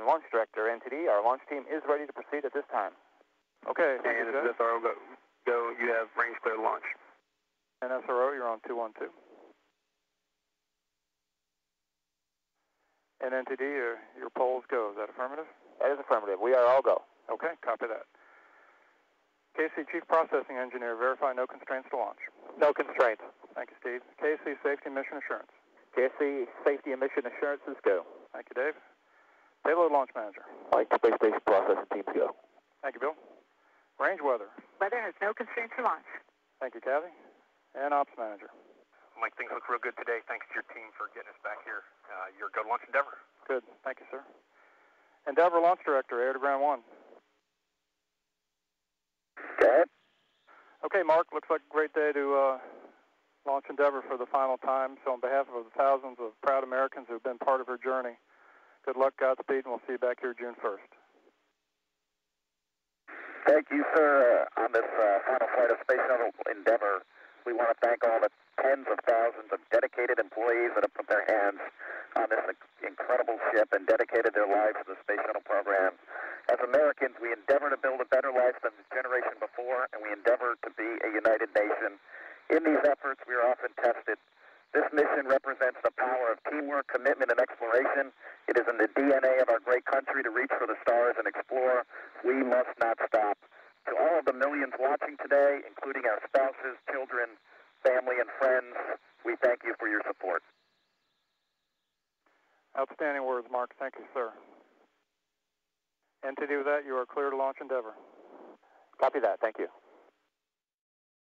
and Launch Director, NTD. Our launch team is ready to proceed at this time. Okay, thank And you, this is SRO, go, go, you have range clear to launch. And SRO, you're on 212. And NTD, your, your polls go. Is that affirmative? That is affirmative. We are all go. Okay, copy that. KC Chief Processing Engineer, verify no constraints to launch. No constraints. Thank you, Steve. KC Safety Mission Assurance. KSC Safety and Mission Assurances, go. Thank you, Dave. Payload Launch Manager. Mike, Space Station Processing Teams, go. Thank you, Bill. Range Weather. Weather has no constraints to launch. Thank you, Kathy. And Ops Manager. Mike, things look real good today. Thanks to your team for getting us back here. Uh, you're a good launch Endeavour. Good. Thank you, sir. Endeavour Launch Director, Air to Ground 1. Go ahead. Okay, Mark, looks like a great day to uh, launch Endeavour for the final time. So, on behalf of the thousands of proud Americans who have been part of her journey, good luck, Godspeed, and we'll see you back here June 1st. Thank you, sir. On this uh, final flight of Space Shuttle Endeavour, we want to thank all the tens of thousands of dedicated employees that have put their hands on this incredible ship and dedicated their lives to the Space Shuttle program. As Americans, we endeavor to build a better life than the generation before, and we endeavor to be a united nation. In these efforts, we are often tested. This mission represents the power of teamwork, commitment, and exploration. It is in the DNA of our great country to reach for the stars and explore. We must not stop. To all of the millions watching today, including our spouses, children, family, and friends, we thank you for your support. Outstanding words, Mark. Thank you, sir. NTD with that, you are clear to launch Endeavour. Copy that. Thank you.